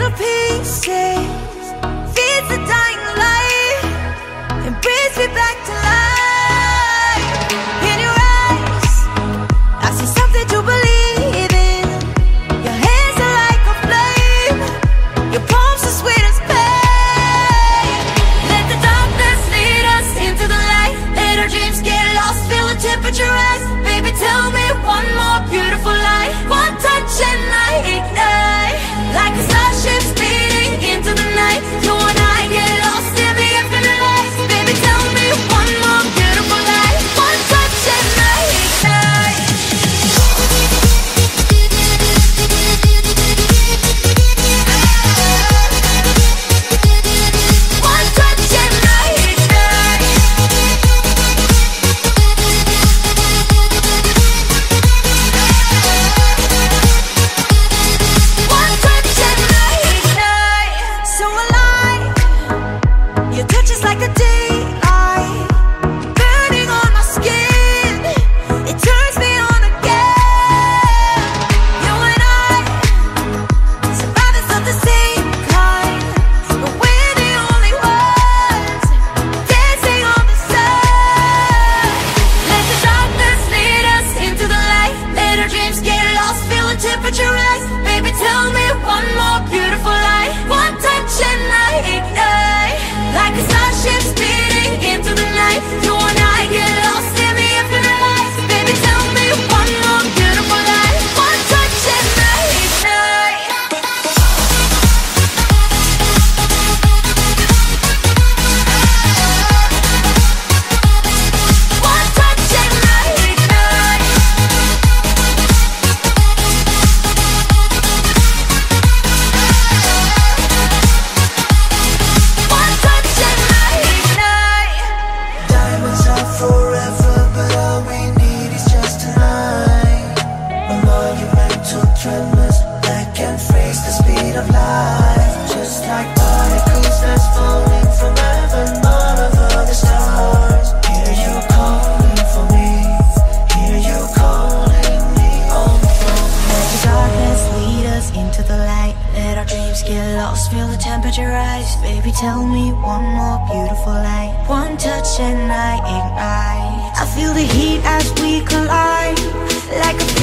little pieces. Feeds the dying light And brings me back to life Get lost, feel the temperature rise. Baby, tell me one more beautiful lie. One touch and I ignite. I feel the heat as we collide Like a